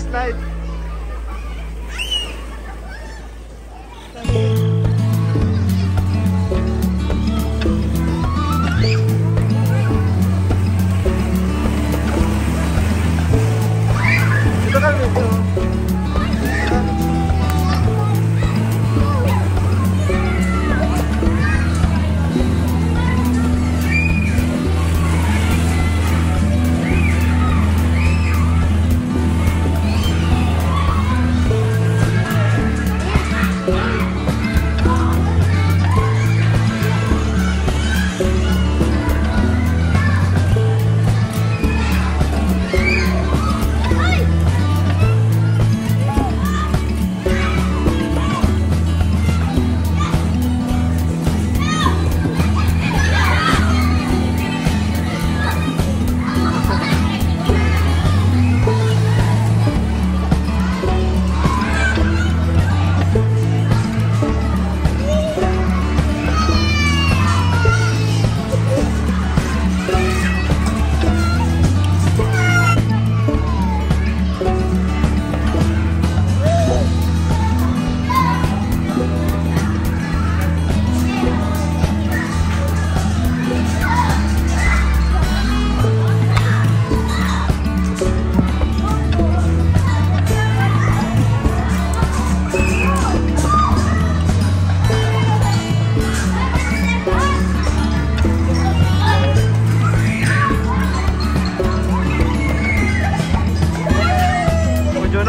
last night.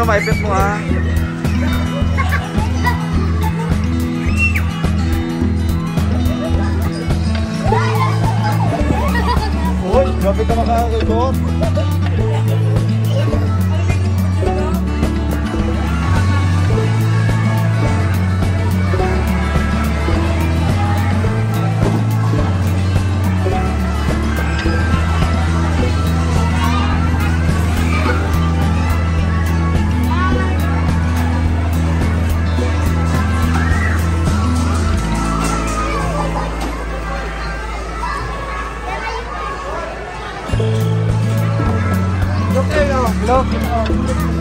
Maipit mo ha. Uy, grabe ka makakakot. Look, look, look.